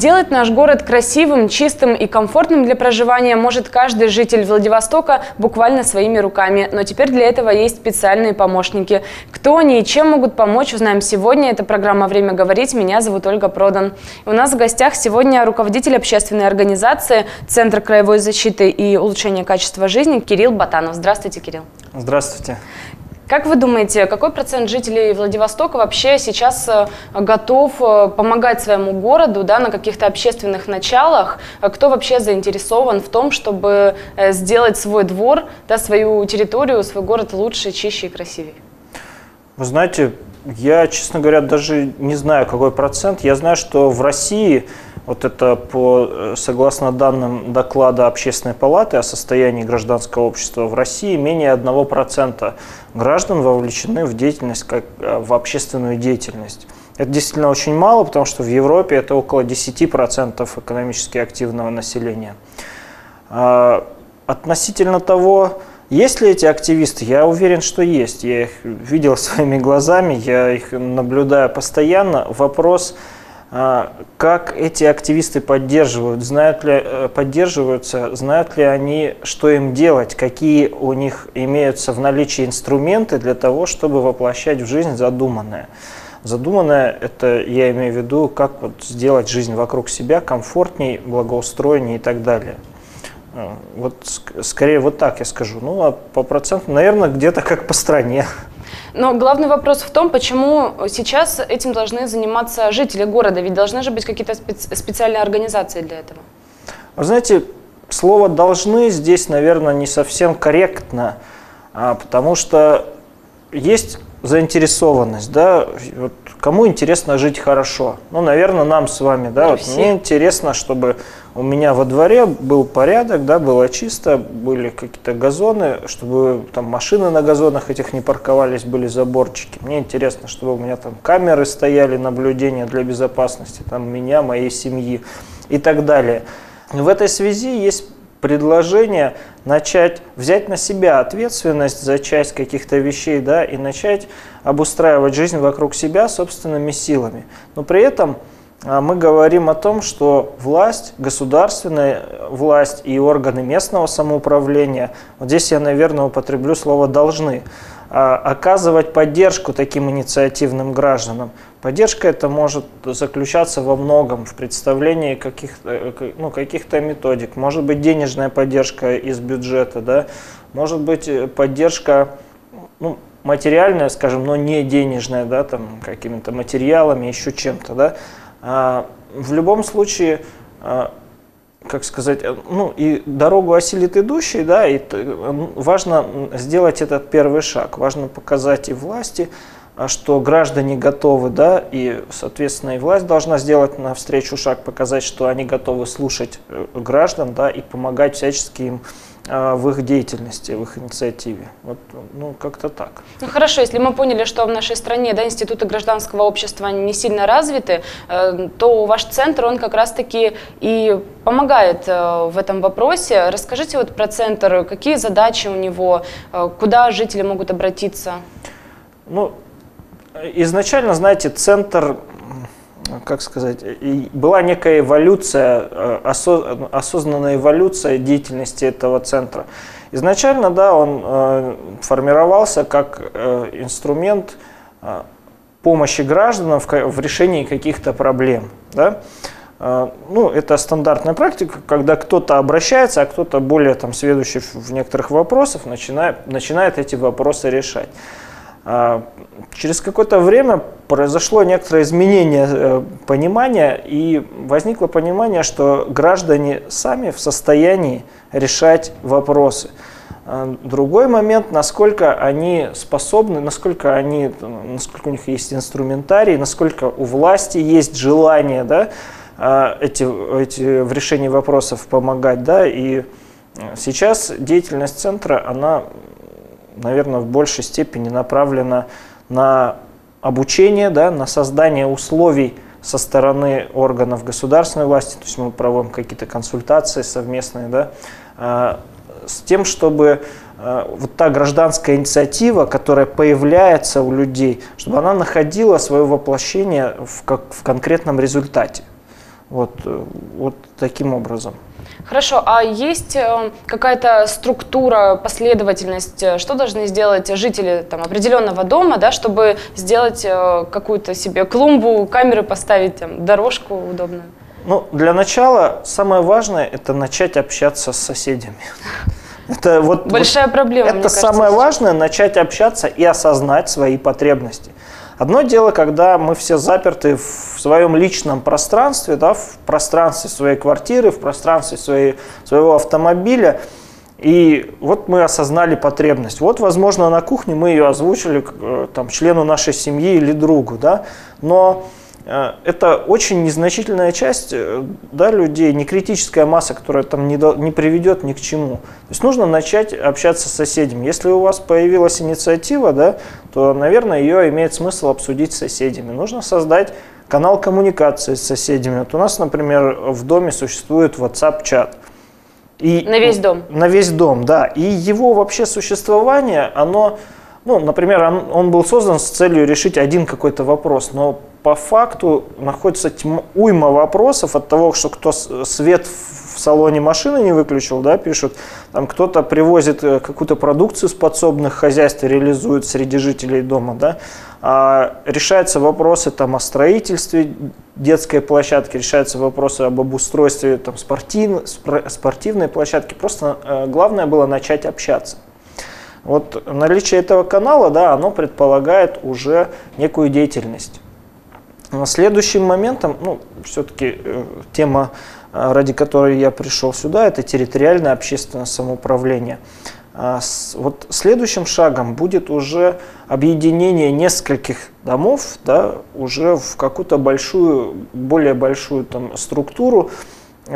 Сделать наш город красивым, чистым и комфортным для проживания может каждый житель Владивостока буквально своими руками. Но теперь для этого есть специальные помощники. Кто они и чем могут помочь, узнаем сегодня. Это программа «Время говорить». Меня зовут Ольга Продан. И у нас в гостях сегодня руководитель общественной организации Центр краевой защиты и улучшения качества жизни Кирилл Батанов. Здравствуйте, Кирилл. Здравствуйте. Как вы думаете, какой процент жителей Владивостока вообще сейчас э, готов э, помогать своему городу да, на каких-то общественных началах? Кто вообще заинтересован в том, чтобы э, сделать свой двор, да, свою территорию, свой город лучше, чище и красивее? Вы знаете, я, честно говоря, даже не знаю, какой процент. Я знаю, что в России вот это по, э, согласно данным доклада Общественной палаты о состоянии гражданского общества в России, менее 1% граждан вовлечены в деятельность, как, э, в общественную деятельность. Это действительно очень мало, потому что в Европе это около 10% экономически активного населения. А, относительно того, есть ли эти активисты? Я уверен, что есть. Я их видел своими глазами, я их наблюдаю постоянно. Вопрос – как эти активисты поддерживают, знают ли, э, поддерживаются, знают ли они, что им делать, какие у них имеются в наличии инструменты для того, чтобы воплощать в жизнь задуманное. Задуманное, это я имею в виду, как вот сделать жизнь вокруг себя комфортней, благоустроенней и так далее. А, вот скорее вот так я скажу. Ну, а по процентам, наверное, где-то как по стране. Но главный вопрос в том, почему сейчас этим должны заниматься жители города, ведь должны же быть какие-то специ специальные организации для этого. Вы знаете, слово «должны» здесь, наверное, не совсем корректно, а, потому что есть заинтересованность, да, вот кому интересно жить хорошо? Ну, наверное, нам с вами, да, вот мне интересно, чтобы у меня во дворе был порядок, да, было чисто, были какие-то газоны, чтобы там машины на газонах этих не парковались, были заборчики. Мне интересно, чтобы у меня там камеры стояли, наблюдения для безопасности, там меня, моей семьи и так далее. В этой связи есть предложение начать взять на себя ответственность за часть каких-то вещей, да, и начать обустраивать жизнь вокруг себя собственными силами. Но при этом а, мы говорим о том, что власть, государственная власть и органы местного самоуправления, вот здесь я, наверное, употреблю слово «должны», а, оказывать поддержку таким инициативным гражданам. Поддержка это может заключаться во многом, в представлении каких-то э, ну, каких методик. Может быть денежная поддержка из бюджета, да? может быть э, поддержка ну, материальная, скажем, но не денежная, да, там какими-то материалами, еще чем-то. Да? А, в любом случае, а, как сказать, э, ну и дорогу осилит идущий, да, и важно сделать этот первый шаг, важно показать и власти, что граждане готовы, да, и, соответственно, и власть должна сделать навстречу шаг, показать, что они готовы слушать э, граждан, да, и помогать всячески им а, в их деятельности, в их инициативе. Вот, ну, как-то так. Ну, хорошо, если мы поняли, что в нашей стране да, институты гражданского общества не сильно развиты, э, то ваш центр, он как раз-таки и помогает э, в этом вопросе. Расскажите вот про центр, какие задачи у него, куда жители могут обратиться? Ну, изначально, знаете, центр, как сказать, была некая эволюция, э, осознанная эволюция деятельности этого центра. Изначально, да, он э, формировался как э, инструмент помощи гражданам в решении каких-то проблем. Да? Ну, это стандартная практика, когда кто-то обращается, а кто-то более там, сведущий в некоторых вопросах начинает, начинает эти вопросы решать. А, через какое-то время произошло некоторое изменение э, понимания, и возникло понимание, что граждане сами в состоянии решать вопросы. А, другой момент, насколько они способны, насколько, они, насколько у них есть инструментарий, насколько у власти есть желание да, а, эти, эти, в решении вопросов помогать. Да, и сейчас деятельность центра, она наверное, в большей степени направлена на обучение, да, на создание условий со стороны органов государственной власти, то есть мы проводим какие-то консультации совместные, да, а, с тем, чтобы а, вот та гражданская инициатива, которая появляется у людей, чтобы она находила свое воплощение в, как, в конкретном результате. Вот, э, вот таким образом. Хорошо, а есть э, какая-то структура, последовательность, э, что должны сделать жители там, определенного дома, да, чтобы сделать какую-то себе клумбу, камеры поставить, там, дорожку удобную? Ну, для начала самое важное – это начать общаться с соседями. Это вот, Большая вот, проблема, Это самое важное – начать общаться и осознать свои потребности. Одно дело, когда мы все заперты в своем личном пространстве, да, в пространстве своей квартиры, в пространстве своей, своего автомобиля, и вот мы осознали потребность. Вот, возможно, на кухне мы ее озвучили э, там, члену нашей семьи или другу, да, но это очень незначительная часть э, да, людей, не критическая масса, которая там не, до, не приведет ни к чему. То есть нужно начать общаться с соседями. Если у вас появилась инициатива, да, то, наверное, ее имеет смысл обсудить с соседями. Нужно создать канал коммуникации с соседями. Вот у нас, например, в доме существует WhatsApp-чат. И, на весь дом? На весь дом, да. И его вообще существование, оно, ну, например, он, он был создан с целью решить один какой-то вопрос, но по факту находится уйма вопросов от того, что кто свет в салоне машины не выключил, да, пишут, там кто-то привозит э, какую-то продукцию с подсобных хозяйств и реализует среди жителей дома, да, а решаются вопросы там о строительстве детской площадки, решаются вопросы об обустройстве там спортив, спортивной площадки, просто э, главное было начать общаться. Вот наличие этого канала, да, оно предполагает уже некую деятельность. Следующим моментом, ну, все-таки э, тема, э, ради которой я пришел сюда, это территориальное общественное самоуправление. А вот следующим шагом будет уже объединение нескольких домов да, уже в какую-то большую, более большую там, структуру.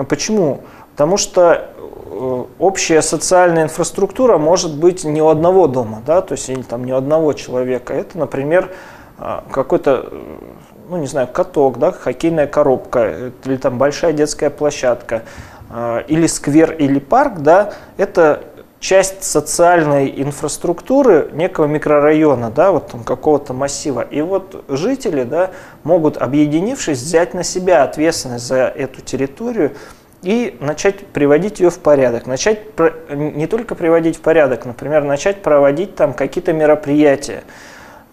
Почему? Потому что э, общая социальная инфраструктура может быть не у одного дома, да, то есть там не у одного человека. Это, например, какой-то ну не знаю, каток, да, хоккейная коробка, или там большая детская площадка, а, или сквер, или парк, да, это часть социальной инфраструктуры некого микрорайона, да, вот там какого-то массива. И вот жители, да, могут, объединившись, взять на себя ответственность за эту территорию и начать приводить ее в порядок. Начать не только приводить в порядок, например, начать проводить там какие-то мероприятия,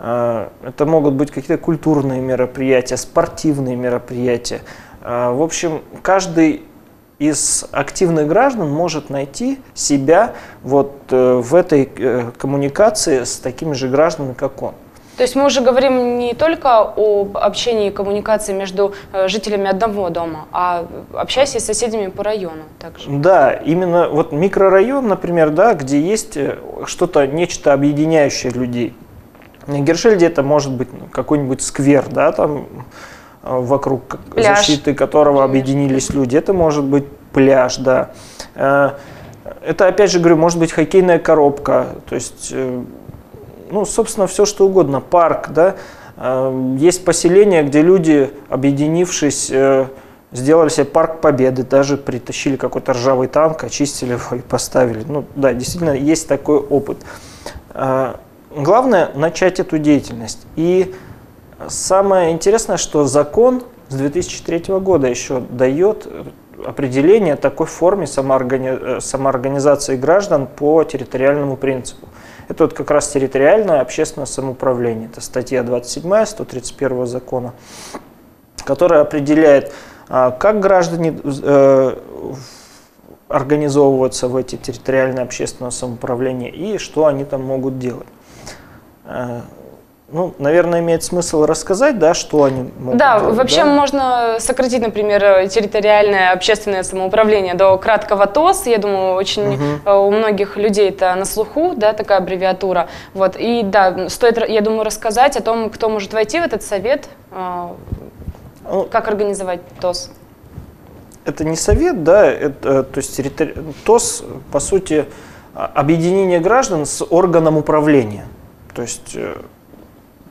это могут быть какие-то культурные мероприятия, спортивные мероприятия. А, в общем, каждый из активных граждан может найти себя вот э, в этой э, коммуникации с такими же гражданами, как он. То есть мы уже говорим не только об общении и коммуникации между э, жителями одного дома, а общаясь с соседями по району также. Да, именно вот микрорайон, например, да, где есть что-то, нечто объединяющее людей. Гершельде это может быть какой-нибудь сквер, да, там э, вокруг пляж. защиты которого объединились люди. Это может быть пляж, да. Э, это, опять же говорю, может быть хоккейная коробка, то есть, э, ну, собственно, все что угодно, парк, да. Есть поселения, где люди, объединившись, сделали себе парк победы, даже притащили какой-то ржавый танк, очистили его и поставили. Ну, да, действительно, есть такой опыт. Главное начать эту деятельность. И самое интересное, что закон с 2003 года еще дает определение такой форме самооргани... самоорганизации граждан по территориальному принципу. Это вот как раз территориальное общественное самоуправление. Это статья 27 131 закона, которая определяет, а, как граждане э, организовываются в эти территориальное общественное самоуправление и что они там могут делать. Э, ну, наверное, имеет смысл рассказать, да, что они могут Да, делать, вообще да? можно сократить, например, территориальное общественное самоуправление до краткого ТОС. Я думаю, очень угу. у многих людей это на слуху, да, такая аббревиатура. Вот, и да, стоит, я думаю, рассказать о том, кто может войти в этот совет, э, ну, как организовать ТОС. Это не совет, да, это, то есть территори... ТОС, по сути, объединение граждан с органом управления. То есть, э,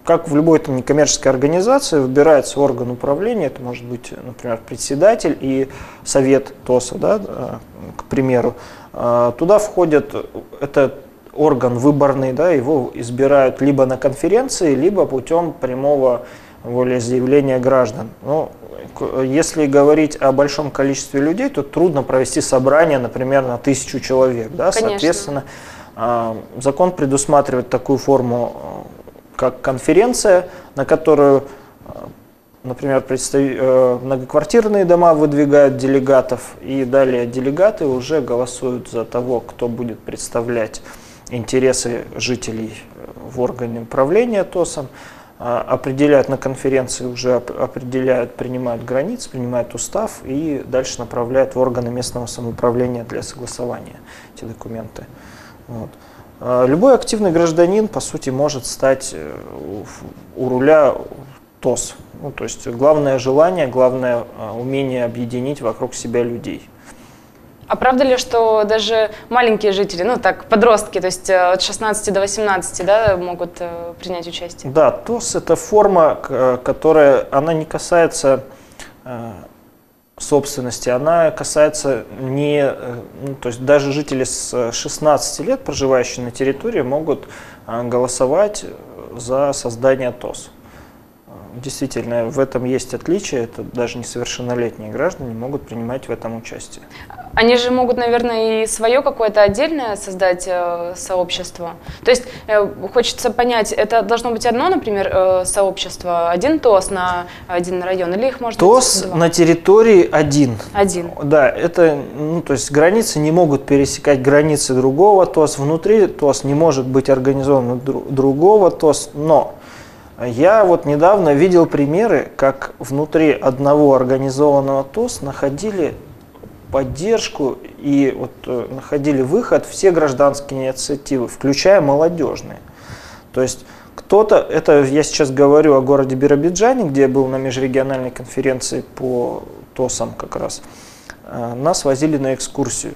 как в любой там, некоммерческой организации, выбирается орган управления, это может быть, например, председатель и совет ТОСа, да, э, к примеру. А, туда входят, это орган выборный, да, его избирают либо на конференции, либо путем прямого волеизъявления граждан. Ну, если говорить о большом количестве людей, то трудно провести собрание, например, на тысячу человек. Да? Конечно. Соответственно, закон предусматривает такую форму, э, как конференция, на которую, э, например. Э, многоквартирные дома выдвигают делегатов, и далее делегаты уже голосуют за того, кто будет представлять интересы жителей в органе управления ТОСом. А, определяют на конференции, уже определяют, принимают границы, принимают устав и дальше направляют в органы местного самоуправления для согласования эти документы. Вот. А, любой активный гражданин, по сути, может стать э, у руля ТОС. Ну, то есть главное желание, главное а, умение объединить вокруг себя людей. А правда ли, что даже маленькие жители, ну так, подростки, то есть э, от 16 до 18, да, могут э, принять участие? Да, ТОС – это форма, которая, она не касается собственности, она касается не, ну, то есть даже жители с 16 лет, проживающие на территории, могут голосовать за создание ТОС. Действительно, в этом есть отличие, это даже несовершеннолетние граждане могут принимать в этом участие. Они же могут, наверное, и свое какое-то отдельное создать э, сообщество. То есть э, хочется понять, это должно быть одно, например, э, сообщество, один ТОС на один район, или их может ТОС на территории один. Один. Да, это, ну, то есть границы не могут пересекать границы другого ТОС, внутри ТОС не может быть организован другого ТОС, но я вот недавно видел примеры, как внутри одного организованного ТОС находили поддержку и вот э, находили выход все гражданские инициативы, включая молодежные. То есть кто-то, это я сейчас говорю о городе Биробиджане, где я был на межрегиональной конференции по ТОСам как раз, э, нас возили на экскурсию.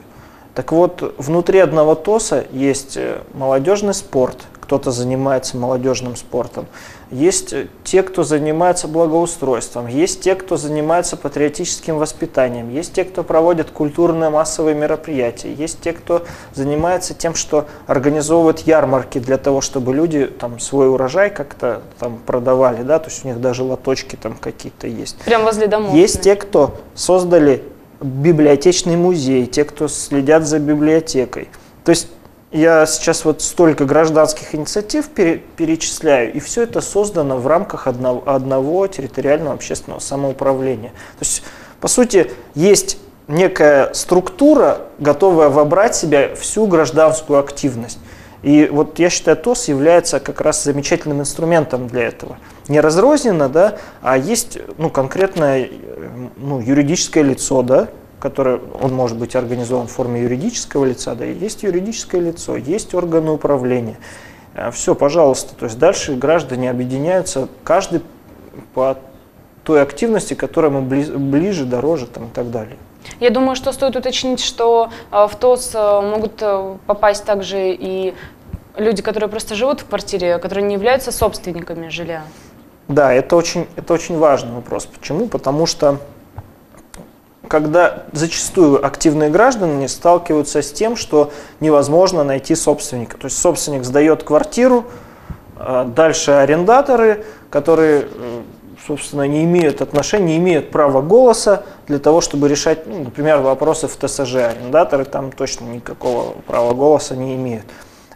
Так вот, внутри одного ТОСа есть э, молодежный спорт, кто-то занимается молодежным спортом, есть те, кто занимается благоустройством, есть те, кто занимается патриотическим воспитанием, есть те, кто проводит культурные массовые мероприятия, есть те, кто занимается тем, что организовывает ярмарки для того, чтобы люди там свой урожай как-то там продавали, да, то есть у них даже лоточки там какие-то есть. Прям возле домов. Есть те, кто создали библиотечный музей, те, кто следят за библиотекой. То есть я сейчас вот столько гражданских инициатив перечисляю, и все это создано в рамках одного, одного территориального общественного самоуправления. То есть, по сути, есть некая структура, готовая вобрать в себя всю гражданскую активность. И вот я считаю, ТОС является как раз замечательным инструментом для этого. Не разрозненно, да, а есть ну, конкретное ну, юридическое лицо, да, который он может быть организован в форме юридического лица, да, есть юридическое лицо, есть органы управления. Э, Все, пожалуйста, то есть дальше граждане объединяются, каждый по той активности, которая ему ближе, дороже там, и так далее. Я думаю, что стоит уточнить, что э, в ТОС э, могут попасть также и люди, которые просто живут в квартире, которые не являются собственниками жилья. Да, это очень, это очень важный вопрос. Почему? Потому что когда зачастую активные граждане сталкиваются с тем, что невозможно найти собственника. То есть собственник сдает квартиру, дальше арендаторы, которые, э, собственно, не имеют отношения, не имеют права голоса для того, чтобы решать, ну, например, вопросы в ТСЖ. Арендаторы там точно никакого права голоса не имеют.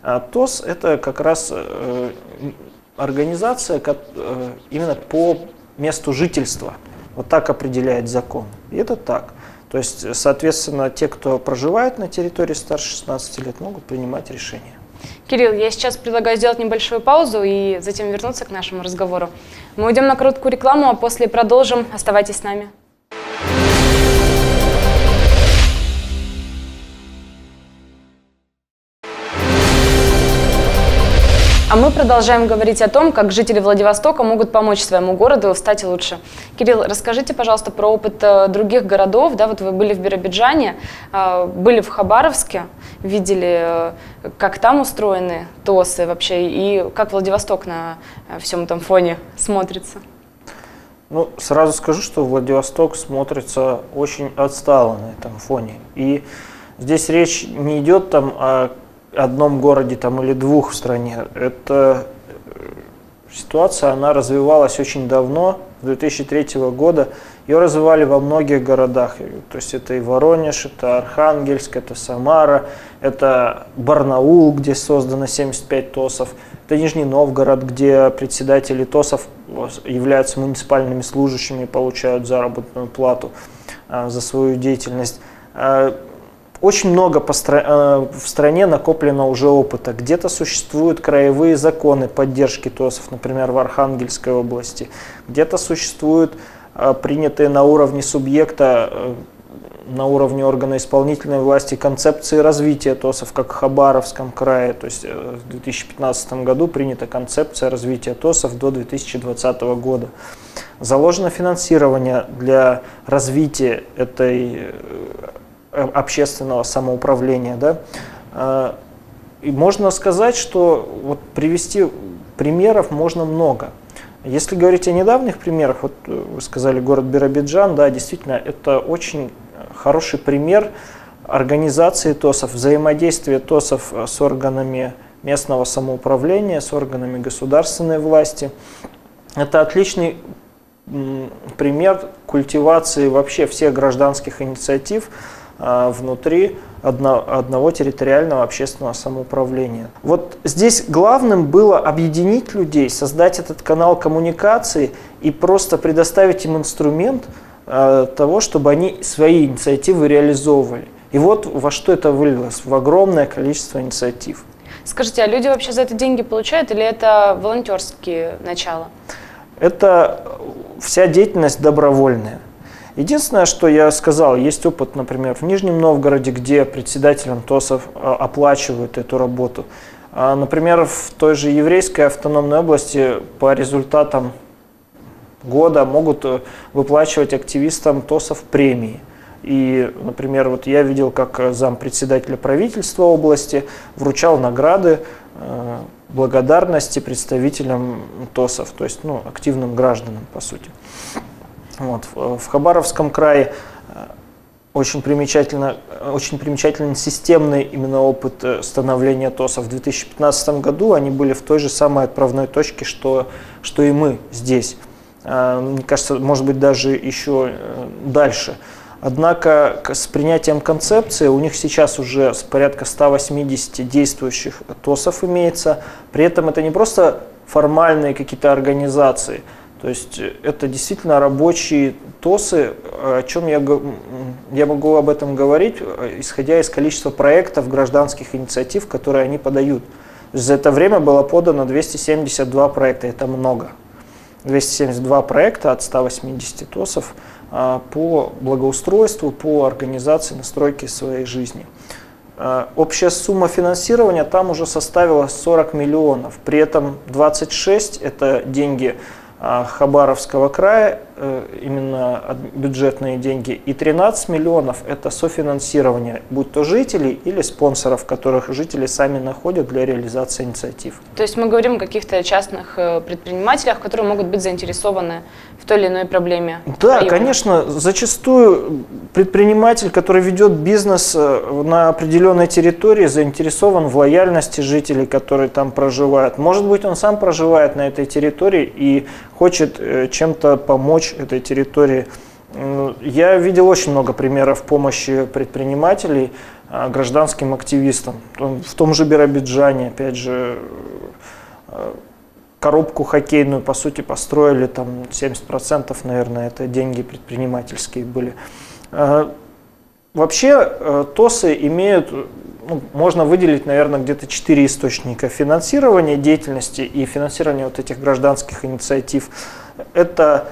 А ТОС – это как раз э, организация э, именно по месту жительства – вот так определяет закон. И это так. То есть, соответственно, те, кто проживает на территории старше 16 лет, могут принимать решения. Кирилл, я сейчас предлагаю сделать небольшую паузу и затем вернуться к нашему разговору. Мы уйдем на короткую рекламу, а после продолжим. Оставайтесь с нами. А мы продолжаем говорить о том, как жители Владивостока могут помочь своему городу стать лучше. Кирилл, расскажите, пожалуйста, про опыт э, других городов. Да, вот вы были в Биробиджане, э, были в Хабаровске, видели, э, как там устроены ТОСы вообще, и как Владивосток на всем этом фоне смотрится. Ну, сразу скажу, что Владивосток смотрится очень отстало на этом фоне. И здесь речь не идет там о одном городе там, или двух в стране. Это ситуация, она развивалась очень давно, с 2003 года. Ее развивали во многих городах. То есть это и Воронеж, это Архангельск, это Самара, это Барнаул, где создано 75 ТОСов, это Нижний Новгород, где председатели ТОСов являются муниципальными служащими и получают заработную плату а, за свою деятельность. Очень много э, в стране накоплено уже опыта. Где-то существуют краевые законы поддержки ТОСов, например, в Архангельской области. Где-то существуют э, принятые на уровне субъекта, э, на уровне органа исполнительной власти концепции развития ТОСов, как в Хабаровском крае. То есть в 2015 году принята концепция развития ТОСов до 2020 года. Заложено финансирование для развития этой общественного самоуправления. Да? А, и можно сказать, что вот привести примеров можно много. Если говорить о недавних примерах, вот э, вы сказали город Биробиджан, да, действительно, это очень хороший пример организации ТОСов, взаимодействия ТОСов э, с органами местного самоуправления, с органами государственной власти. Это отличный пример культивации вообще всех гражданских инициатив, внутри одно, одного территориального общественного самоуправления. Вот здесь главным было объединить людей, создать этот канал коммуникации и просто предоставить им инструмент э, того, чтобы они свои инициативы реализовывали. И вот во что это вылилось, в огромное количество инициатив. Скажите, а люди вообще за это деньги получают или это волонтерские начала? Это вся деятельность добровольная. Единственное, что я сказал, есть опыт, например, в Нижнем Новгороде, где председателям ТОСов а, оплачивают эту работу. А, например, в той же еврейской автономной области по результатам года могут э, выплачивать активистам ТОСов премии. И, например, вот я видел, как зам председателя правительства области вручал награды э, благодарности представителям ТОСов, то есть ну, активным гражданам, по сути. Вот. В Хабаровском крае э, очень примечательно, очень примечательный системный именно опыт э, становления ТОСа. В 2015 году они были в той же самой отправной точке, что, что и мы здесь. Э, мне кажется, может быть, даже еще дальше. Однако с принятием концепции у них сейчас уже порядка 180 действующих ТОСов имеется. При этом это не просто формальные какие-то организации – то есть э, это действительно рабочие ТОСы, о чем я, я могу об этом говорить, э, исходя из количества проектов, гражданских инициатив, которые они подают. За это время было подано 272 проекта, это много. 272 проекта от 180 ТОСов а, по благоустройству, по организации, настройке своей жизни. А, общая сумма финансирования там уже составила 40 миллионов, при этом 26 это деньги Хабаровского края, именно бюджетные деньги, и 13 миллионов – это софинансирование, будь то жителей или спонсоров, которых жители сами находят для реализации инициатив. То есть мы говорим о каких-то частных э, предпринимателях, которые могут быть заинтересованы в той или иной проблеме? Да, района. конечно, зачастую предприниматель, который ведет бизнес э, на определенной территории, заинтересован в лояльности жителей, которые там проживают. Может быть, он сам проживает на этой территории и хочет э, чем-то помочь этой территории. Я видел очень много примеров помощи предпринимателей а, гражданским активистам. В том же Биробиджане, опять же, э, коробку хоккейную, по сути, построили, там 70%, наверное, это деньги предпринимательские были. А, вообще, э, ТОСы имеют ну, можно выделить, наверное, где-то четыре источника финансирования деятельности и финансирования вот этих гражданских инициатив. Это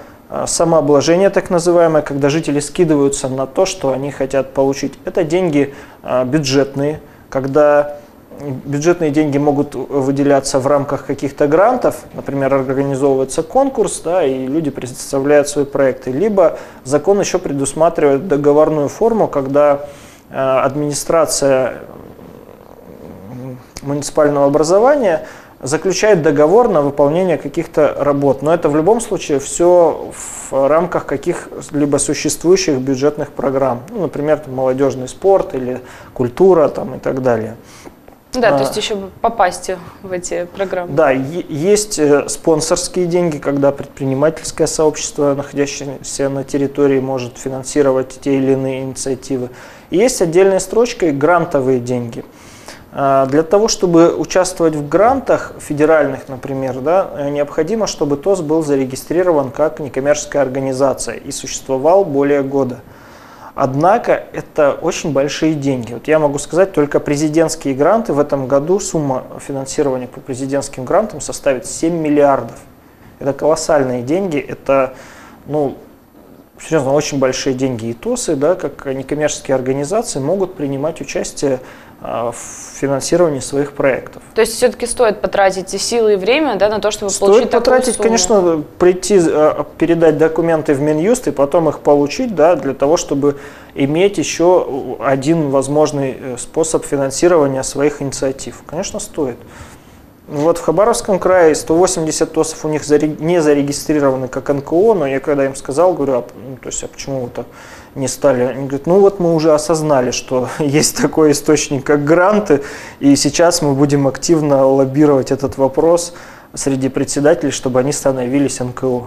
самообложение, так называемое, когда жители скидываются на то, что они хотят получить. Это деньги а, бюджетные, когда бюджетные деньги могут выделяться в рамках каких-то грантов, например, организовывается конкурс, да, и люди представляют свои проекты. Либо закон еще предусматривает договорную форму, когда а, администрация муниципального образования заключает договор на выполнение каких-то работ. Но это в любом случае все в рамках каких-либо существующих бюджетных программ. Ну, например, там, молодежный спорт или культура там, и так далее. Да, а, то есть еще попасть в эти программы. Да, есть э, спонсорские деньги, когда предпринимательское сообщество, находящееся на территории, может финансировать те или иные инициативы. И есть отдельная строчка и грантовые деньги. А, для того, чтобы участвовать в грантах федеральных, например, да, необходимо, чтобы ТОС был зарегистрирован как некоммерческая организация и существовал более года. Однако это очень большие деньги. Вот я могу сказать, только президентские гранты в этом году, сумма финансирования по президентским грантам составит 7 миллиардов. Это колоссальные деньги, это ну, серьезно, очень большие деньги. И ТОСы, да, как некоммерческие организации, могут принимать участие в финансировании своих проектов. То есть все-таки стоит потратить и силы, и время да, на то, чтобы стоит получить потратить, такую сумму. конечно, прийти, а, передать документы в Минюст и потом их получить, да, для того, чтобы иметь еще один возможный э, способ финансирования своих инициатив. Конечно, стоит. Вот в Хабаровском крае 180 ТОСов у них не зарегистрированы как НКО, но я когда им сказал, говорю, а, ну, то есть, а почему вы так не стали? Они говорят, ну вот мы уже осознали, что есть такой источник, как гранты, и сейчас мы будем активно лоббировать этот вопрос среди председателей, чтобы они становились НКО.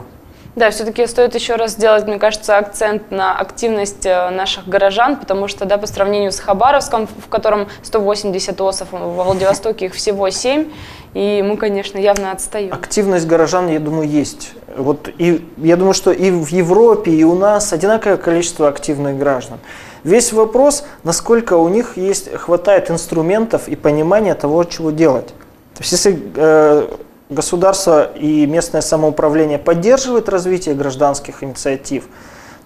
Да, все-таки стоит еще раз сделать, мне кажется, акцент на активность э, наших горожан, потому что, да, по сравнению с Хабаровском, в котором 180 ОСов, в Владивостоке их всего 7, и мы, конечно, явно отстаем. Активность горожан, я думаю, есть. Вот и я думаю, что и в Европе, и у нас одинаковое количество активных граждан. Весь вопрос, насколько у них есть, хватает инструментов и понимания того, чего делать. То есть, если э, государство и местное самоуправление поддерживает развитие гражданских инициатив,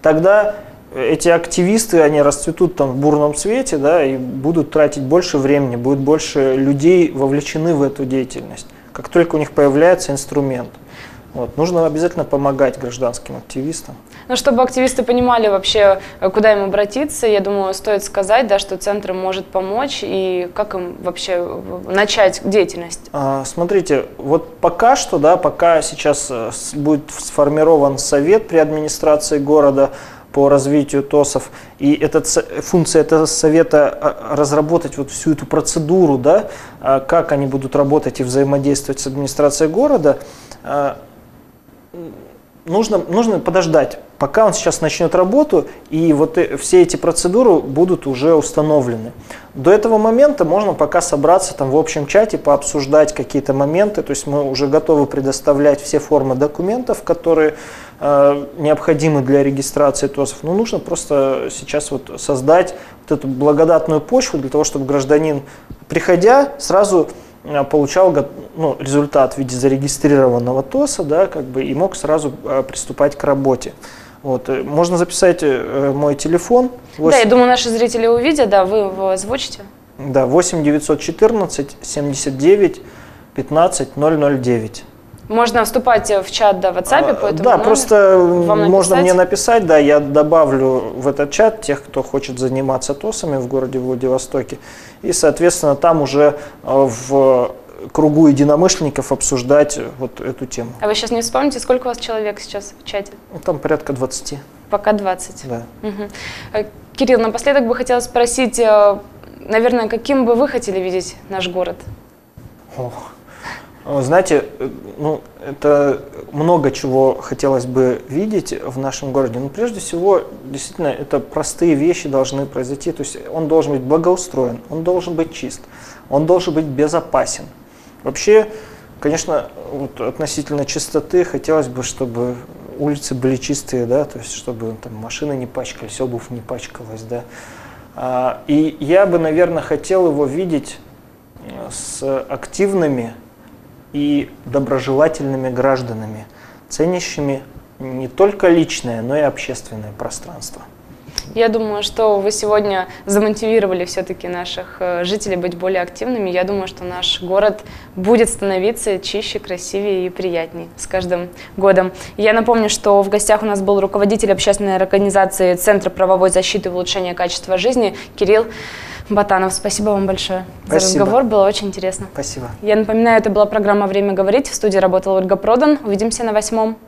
тогда эти активисты, они расцветут там в бурном свете, да, и будут тратить больше времени, будет больше людей вовлечены в эту деятельность, как только у них появляется инструмент. Вот. Нужно обязательно помогать гражданским активистам. Но чтобы активисты понимали вообще, э, куда им обратиться, я думаю, стоит сказать, да, что центр может помочь и как им вообще начать деятельность. А, смотрите, вот пока что, да, пока сейчас э, будет сформирован совет при администрации города, по развитию ТОСов. И этот, функция этого совета а, разработать вот всю эту процедуру, да, а, как они будут работать и взаимодействовать с администрацией города, нужно, нужно подождать, пока он сейчас начнет работу, и вот э, все эти процедуры будут уже установлены. До этого момента можно пока собраться там в общем чате, пообсуждать какие-то моменты, то есть мы уже готовы предоставлять все формы документов, которые э, необходимы для регистрации ТОСов. Но нужно просто сейчас вот создать вот эту благодатную почву для того, чтобы гражданин, приходя, сразу получал ну, результат в виде зарегистрированного ТОСа, да, как бы, и мог сразу э, приступать к работе. Вот. Э, можно записать мой телефон. 8... Да, я думаю, наши зрители увидят, да, вы его озвучите. Да, 8 914 79 15 009. Можно вступать в чат да, в WhatsApp а, по этому Да, номеру, просто можно мне написать, да, я добавлю в этот чат тех, кто хочет заниматься ТОСами в городе Владивостоке. И, соответственно, там уже э, в кругу единомышленников обсуждать вот эту тему. А вы сейчас не вспомните, сколько у вас человек сейчас в чате? Ну, там порядка 20. Пока 20? Да. Угу. Кирилл, напоследок бы хотела спросить, э, наверное, каким бы вы хотели видеть наш город? Ох. Знаете, ну, это много чего хотелось бы видеть в нашем городе. Но прежде всего, действительно, это простые вещи должны произойти. То есть он должен быть благоустроен, он должен быть чист, он должен быть безопасен. Вообще, конечно, вот относительно чистоты хотелось бы, чтобы улицы были чистые, да, то есть чтобы там машины не пачкались, обувь не пачкалась, да. А, и я бы, наверное, хотел его видеть с активными и доброжелательными гражданами, ценящими не только личное, но и общественное пространство. Я думаю, что вы сегодня замотивировали все-таки наших э, жителей быть более активными. Я думаю, что наш город будет становиться чище, красивее и приятнее с каждым годом. Я напомню, что в гостях у нас был руководитель общественной организации Центра правовой защиты и улучшения качества жизни Кирилл Батанов. Спасибо вам большое Спасибо. за разговор. Было очень интересно. Спасибо. Я напоминаю, это была программа «Время говорить». В студии работала Ольга Продан. Увидимся на восьмом.